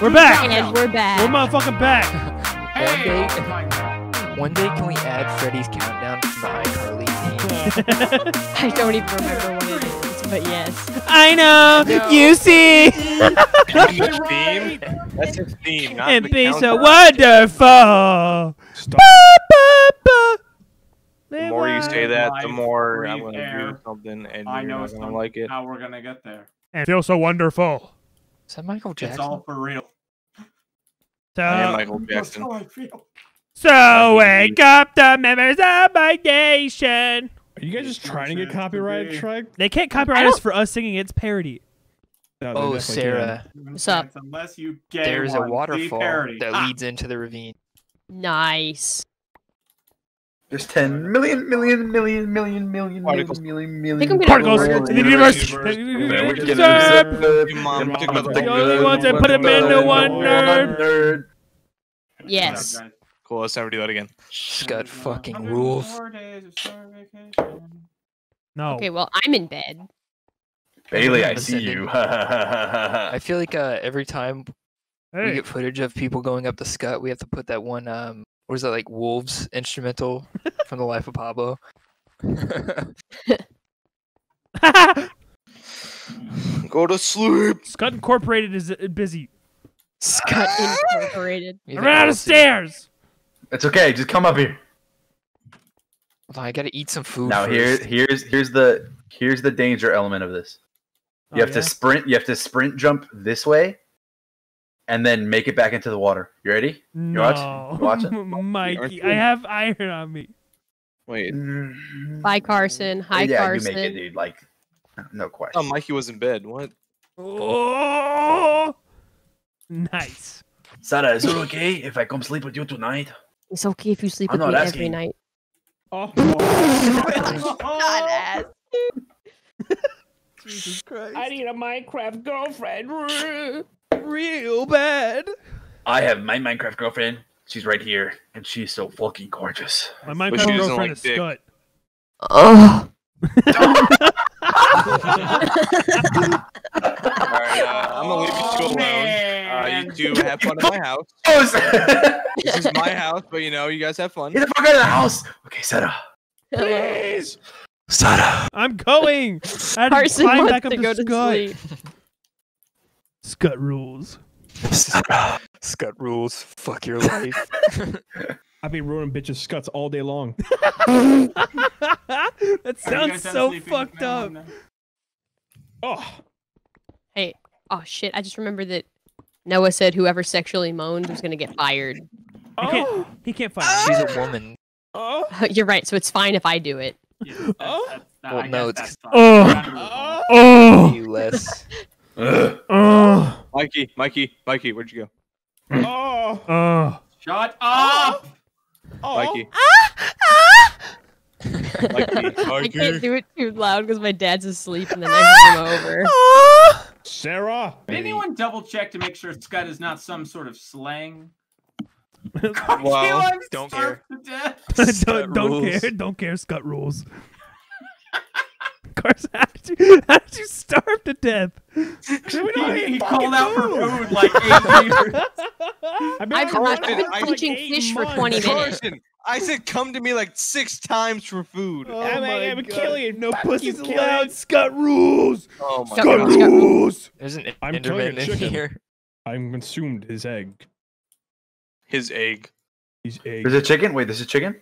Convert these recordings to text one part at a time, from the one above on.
We're back. And we're back. We're motherfucking back. Hey, day- oh my God. One day, can we add Freddy's countdown to my iCarly theme? I don't even remember what it is, but yes. I know. No. You see. the theme. That's his theme, not and the be so wonderful. Stop. The more you say that, the more I'm gonna do something, and I you're know not gonna like it. how we're gonna get there. and feel so wonderful. Is that Michael It's all for real. So, I am Michael That's Jackson. how I feel. so wake up the members of my nation. Are you guys just trying to get copyright strike? They can't copyright us for us singing. It's parody. No, Oh, definitely Sarah, What's up? Unless you get there's a one, the waterfall parody. that Ah, leads into the ravine. Nice. There's 10 million, million, million, million, million, Particles. million, I million, think I'm gonna Particles in the universe. Yeah, we can Zap. zip. Your mom took another The only ones that put him into one nerd. nerd. Yes. Cool. Let's never do that again. Skut fucking rules. 104 days of summer vacation. No. Okay, well, I'm in bed. Bailey, I see you. I feel like uh, every time we get footage of people going up the skut, we have to put that one, um, what is that, like Wolves instrumental from the life of Pablo? Go to sleep. Skut Incorporated is uh, busy. Skut Incorporated. I have ran out of stairs. it's okay. Just come up here. Hold on, I gotta eat some food. Now here, here's here's the here's the danger element of this. You Oh, have yeah? to sprint. You have to sprint jump this way, and then make it back into the water. You ready? No. watch- watch it? Mikey, I have iron on me. Wait. Mm. Bye, Carson. Oh, Hi, yeah, Carson. you make it, dude. Like, no question. Oh, Mikey was in bed. What? Oh, nice. Sarah, is it okay if I come sleep with you tonight? It's okay if you sleep I'm with me not every night. Oh, Jesus Christ. I need a Minecraft girlfriend. real bad. I have my Minecraft girlfriend. She's right here, and she's so fucking gorgeous. My Minecraft doesn't girlfriend like is dick. Scott. Oh. All right. Uh, I'm gonna leave you two Oh, alone. Uh, man. you two have fun at my house. Oh, This is my house, but you know, you guys have fun. Get the fuck out of the house. Okay, Sarah. Please. Sarah. I'm going. I had to Carson climb wants back up to to, go to sleep. Skut rules. Skut rules. Fuck your life. I've been ruining bitches' skuts all day long. that sounds so fucked up. Oh, Hey, oh shit! I just remembered that Noah said whoever sexually moaned was gonna get fired. He can't. He can't fight. She's a woman. oh, You're right, so it's fine if I do it. Yeah, that's- Oh. that's- Well, I no, it's- Oh. We're not gonna- Oh. You less. Ugh. Oh. Mikey, Mikey, Mikey, where'd you go? oh, Oh. Shut up! oh. Mikey. Ah, ah. Mikey, I can't do it too loud because my dad's asleep and then I heard him over. Ah. Sarah. Did anyone double check to make sure Skut is not some sort of slang? Well, I'm don't starved to death. don't don't care. Don't care. Skut rules. Carson, how did you, how did you starve to death? He, he called out for food like eight years. I've been, I've, on I've the been internet for like pinching eight fish for months. 20 minutes. Carson, I said come to me like six times for food. Oh I'm- my I'm God. killing- No fuck pussy's you, allowed. Skut rules. Oh my Skut god. rules. Skut rules. There's an I'm killing Enderman in chicken. here. I'm consumed his egg. His egg. These eggs. There's a chicken. Wait, there's a chicken.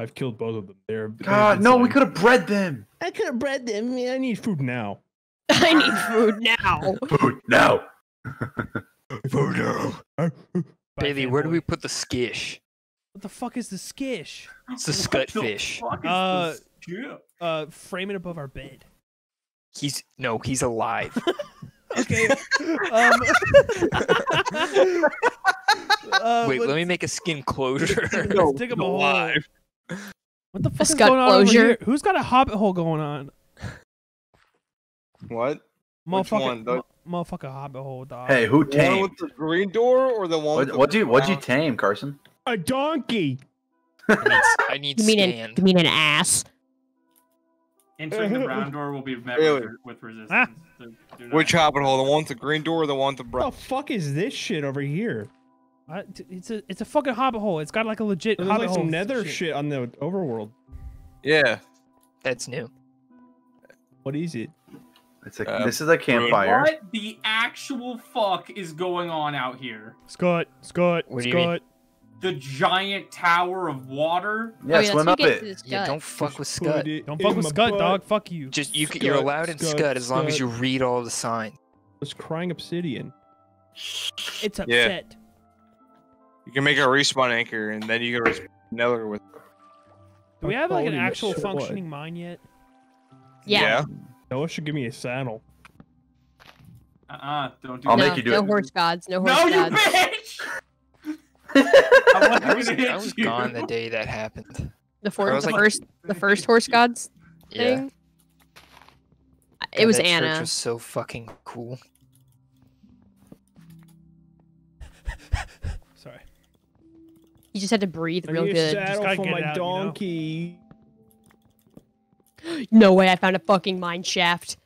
I've killed both of them. They're. God, no, we could have bred them. I could have bred them. I need food now. I need food now. Food now. Food now. Bailey, where do we put the skish? What the fuck is the skish? It's the What the skutfish. Uh, this? Uh, frame it above our bed. He's no, he's alive. Okay. um. uh, Wait, let me make a skin closure. let's dig him a hole. alive. What the fuck is Scott going on over here? Who's got a hobbit hole going on? What? Motherfucker, one? The- motherfucker hobbit hole, dog. Hey, who The one tamed? with the green door or the one with What the what you what you tame, Carson? A donkey. I need, I need You mean an, you mean an ass? Entering the brown door will be met Really? with, with resistance. Ah. So Which hobbit hole? The one with the green door or the one with the What brown? the fuck is this shit over here? I- t- it's a it's a fucking hobbit hole. It's got like a legit There's hobbit like some hole nether shit. on the overworld. Yeah. That's new. What is it? It's a, Uh, this is a campfire. What the actual fuck is going on out here? Scott, Scott, What do you mean? Scott. The giant tower of water? Yeah, oh, yeah, swim up it. Yeah, don't fuck with Just Skut. Don't fuck with my Skut, dog. Fuck you. Just you. c- You're allowed in Skut, Skut as long as you read all the signs. It's crying obsidian. It's upset. You can make a respawn anchor and then you can respawn nether with. Do we have like an actual shit. functioning mine yet? Yeah. yeah. Noah should give me a saddle. Uh-uh, don't do I'll that. make no, you do no it. horse gods. No horse No, you gods. bitch! I was, I was gone the day that happened. The, I for, was the like- first, the first horse gods Yeah. thing. It God, was that church Anna. was so fucking cool. Sorry. You just had to breathe I real need a good. saddle gotta for my it out, you know? donkey. No way! I found a fucking mine shaft.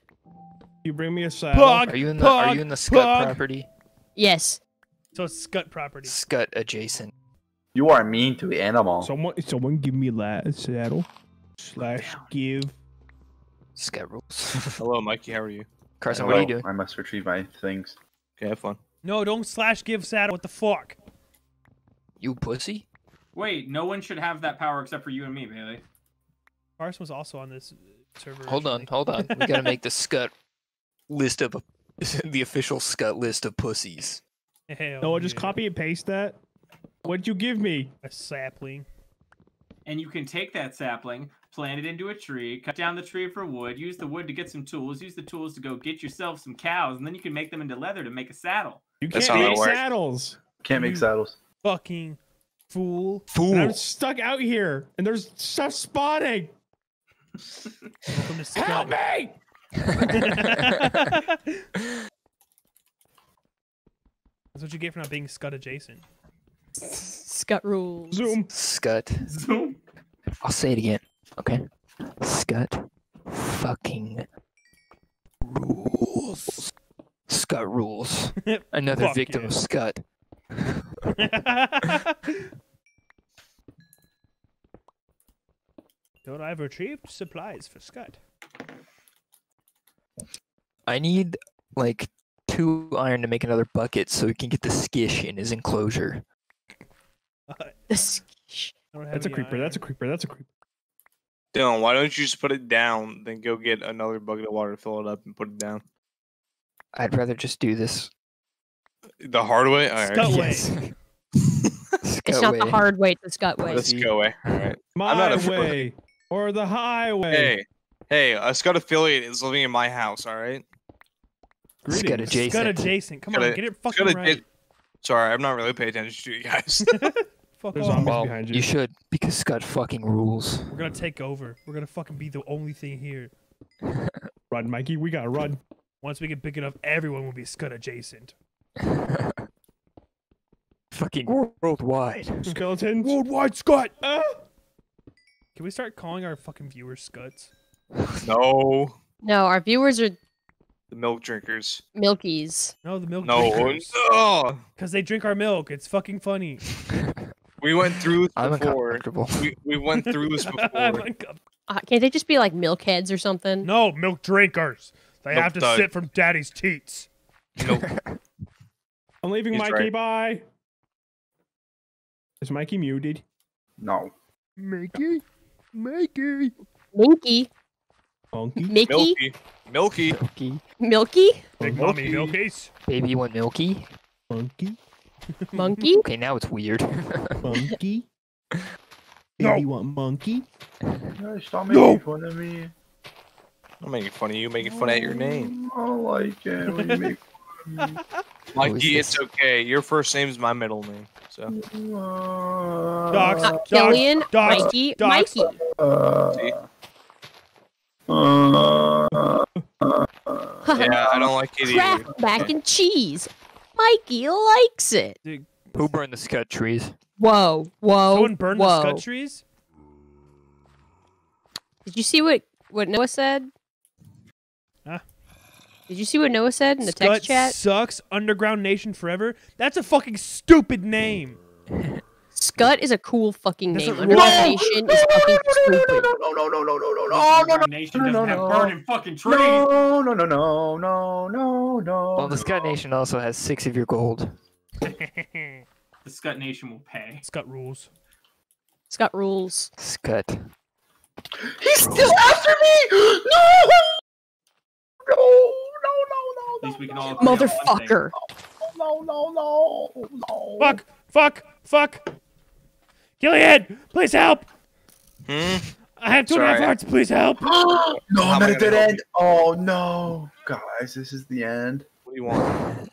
You bring me a saddle. Pog, Are you in the Are you in the Skut pog. property? Yes. So it's Skut property. Skut adjacent. You are mean to the animal. Someone, someone, give me a saddle. Slash give. Skut rules. Hello, Mikey. How are you? Carson, what are you doing? I must retrieve my things. Okay, have fun. No, don't slash give saddle. What the fuck? You pussy? Wait, no one should have that power except for you and me, Bailey. Carson was also on this uh, server. Hold on, hold on. We gotta make the skut list of the official skut list of pussies. Hell Noah, just yeah. copy and paste that. What'd you give me? a sapling. And you can take that sapling, plant it into a tree, cut down the tree for wood, use the wood to get some tools, use the tools to go get yourself some cows, and then you can make them into leather to make a saddle. You can't make saddles. Can't make saddles. Fucking fool. And I'm stuck out here, and there's stuff spawning. Help me! That's what you get for not being Skut adjacent. Skut rules. Zoom. Skut. Zoom. I'll say it again. Okay. Skut Fucking rules. Skut rules. Another Fuck victim yeah. of Skut. Don't I've retrieved supplies for Skut. I need like two iron to make another bucket so we can get the skish in his enclosure. The skish. I don't have That's a any creeper. That's a creeper. That's a creeper. Dylan, why don't you just put it down, then go get another bucket of water, fill it up, and put it down? I'd rather just do this. The hard way? Alright. Skut way. Yes. It's not the hard way, it's the skut way. Let's go way. Alright. My not a- way or the highway. Hey, hey, uh, a Skut affiliate is living in my house, alright? Skut Greetings. adjacent. Skut adjacent. Come on, get it fucking Skut right. Sorry, I'm not really paying attention to you guys. Fuck There's off. zombies Well, behind you. you should because Skut fucking rules. We're gonna take over. We're gonna fucking be the only thing here. Run, Mikey. We gotta run. Once we get big enough, everyone will be Skut adjacent. fucking worldwide. Skeletons. Worldwide Skut! Ah! Can we start calling our fucking viewers Skuts? no, No, our viewers are the milk drinkers. milkies. No, the milk No, drinkers. no. Because they drink our milk. It's fucking funny. We went through this I'm before. uncomfortable. We, we went through this I'm before. Uh, can't they just be like milkheads or something? no, milk drinkers. They Milk have to dud. sit from daddy's teats. Milk. I'm leaving He's Mikey. right. Bye. Is Mikey muted? No. Mikey? Mikey? Minky, Funky. Mickey, Milky. Milky. Milky. Milky, Big mommy milkies? Baby, you want milky? Funky. monkey. Okay, now it's weird. Funky. No. Baby want monkey? No, stop No. making fun of me. I'm making fun of you, making fun at your name. I don't like it when you make Mikey, this? it's okay. Your first name is my middle name. So Docs. Uh, Dogs, Killian, dogs, Mikey, dogs. Mikey. See? yeah, I don't like it either. Kraft mac and cheese. Mikey likes it. Who burned the Skut trees? Whoa, whoa, Someone burned whoa. the Skut trees? Did you see what what Noah said? Huh? Did you see what Noah said in the Skut text chat? sucks. Underground Nation forever. That's a fucking stupid name. Skut is a cool fucking Doesn't name. roll. Underground Nation is fucking stupid. no, no, no, no, no, no, no, Oh, no, no, Nation no, doesn't no, have no. burning fucking trees. no, no, no, no, no, no, no. Well, the Sky Nation also has six of your gold. The Skut Nation will pay. Skut rules. Skut rules. Skut. He's still after me! No! No, no, no, At least we can all agree on one thing. Motherfucker. no, no, no, no, no. Fuck. Fuck. Fuck. Killian, please help. Hmm? I have two and a half Sorry. hearts. Please help. No, How I'm at a dead end. Oh no, guys, this is the end. What do you want?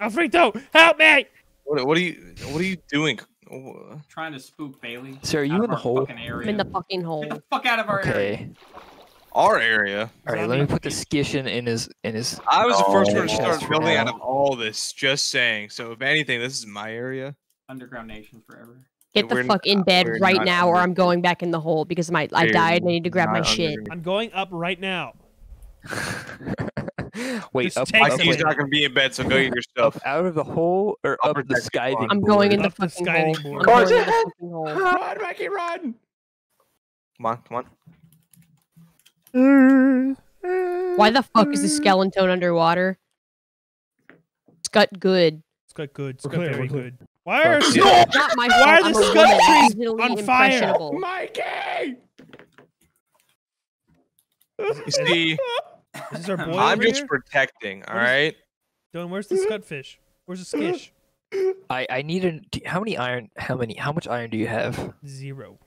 Alfredo, help me. What, what are you? What are you doing? Oh, Trying to spook Bailey. Sir, are you out of in the our hole? fucking I'm in the fucking hole. Get the fuck out of our area. Okay. Our area. All right. Let me put the skishin in his in his. I was the first Oh, one to start building out of all this. Just saying. So if anything, this is my area. Underground Nation forever. Get the We're fuck in bed right now, or I'm going back in the hole because my I died and I need to grab my shit. underneath. I'm going up right now. Wait, up, up, some- Mikey's not gonna be in bed, so go get your up stuff. out of the hole or I'll up the protect skiving? Juan. I'm going in the Up the fucking hole. board. I'm going in the fucking hole. Run, Mikey, run. Come on, come on. Why the fuck is the mm. skeleton underwater? Skut good. Skut good. Skut very we're clear. good. Why are Fuck Skut- yeah. It's not my Why are the I'm a skut trees on fire? Mikey? You see, Is our boy I'm just here? protecting. All What is- right. Dylan, where's the skutfish? Where's the skish? I I need an. How many iron? How many? How much iron do you have? Zero.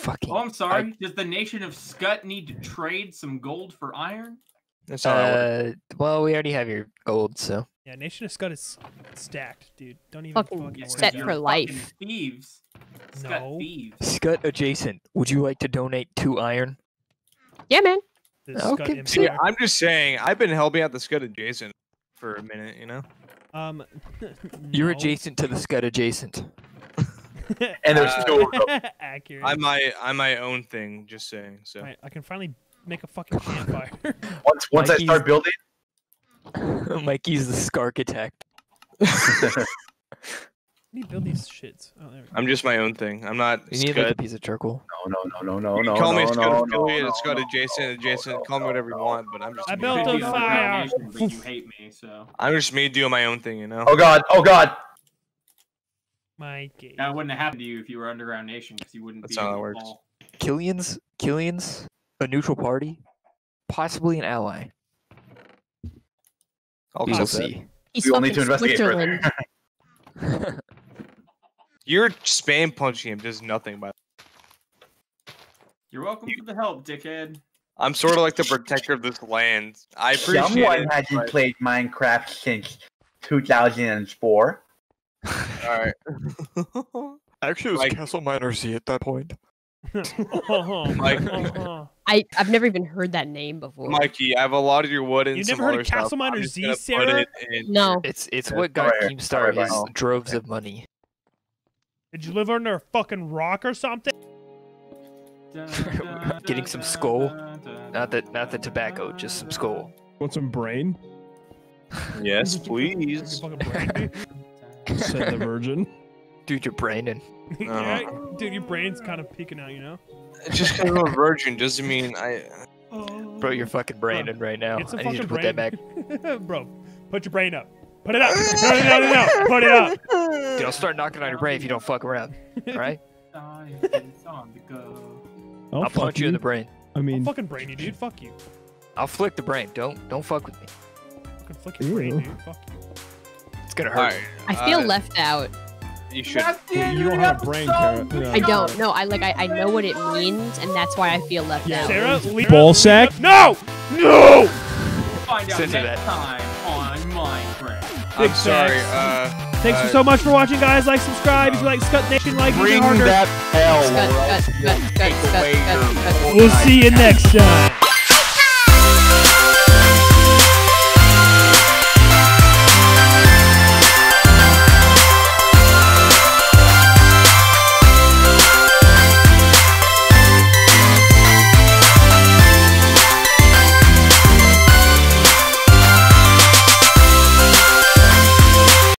Fucking. Oh, I'm sorry. Does the nation of Skut need to trade some gold for iron? That's how that. Uh, well, we already have your gold, so. Yeah, Nation of Skut is stacked, dude. Don't even Fucking fucking, set for it. Fucking life. Thieves. Skut No. thieves. Skut adjacent. Would you like to donate two iron? Yeah, man. The Okay, See, I'm just saying. I've been helping out the Skut adjacent for a minute. You know. Um, You're adjacent to the Skut adjacent. And there's Uh, two of them. Accurate. I'm my I'm my own thing. Just saying. So. Right, I can finally make a fucking campfire. Once, once I start building, Mikey's the Skarkitect. How do you build these shits? Oh, there we go. I'm just my own thing. I'm not You need like a piece of charcoal. no, no, no, no, You no, can call no, me no, Skut no, affiliate, no, Skut no, adjacent, no, adjacent. no, Call me no, whatever you no, want, but I'm just. I me. built You a could be Underground fire. Nation, but you hate me, so I'm just me doing my own thing. You know. Oh god, oh god. Mikey. that wouldn't have happened to you if you were Underground Nation because you wouldn't That's be how in it the works. ball. Killian's Killian's a neutral party, possibly an ally. I'll we will see. He's We will need to investigate further. Switzerland. You're spam punching him does nothing. By You're welcome for the help, dickhead. I'm sort of like the protector of this land. I appreciate Someone it. hasn't but- played Minecraft since 2004. All right. Actually, it was Like- Castle Miner Z at that point. Mike-. I I've never even heard that name before. Mikey, I have a lot of your wood and You some never heard other of Castle stuff. Miner Z, Sarah? it No. It's it's Yeah, what got sorry, Keemstar his Vinyl. droves of money. Did you live under a fucking rock or something? Getting some skull. Not the not the tobacco, just some skull. Want some brain? Yes, please. Fucking brain, Said the virgin. Dude, your brain braining. dude. Yeah, oh. dude, your brain's kind of peeking out, you know? Just because I'm a virgin doesn't mean I. Uh, oh. Bro, you're fucking braining right now. I need you to put that back. Bro, put your brain up. Put it up. No, no, no, no, no. Put it up. Dude, I'll start knocking on your brain if you don't fuck around. Alright? Science on the go. I'll, I'll punch you in the brain. I I'll mean, fucking brain you, dude. Fuck you. I'll flick the brain. Don't don't fuck with me. Fucking flick your brain, dude. Fuck you. It's gonna hurt. Alright. I feel uh, left out. You should. well, you don't have a brain, Carrot. Yeah. I don't. No, I like I, I know what it means, and that's why I feel left out. Sarah, leave. Ball sack? No! No! Find out Censor next that. time on Minecraft. I'm Big sorry. Uh, Thanks uh, so much for watching, guys. Like, subscribe if you like Skut Nation. Like, Ethan Bring that skut. We'll see you next time.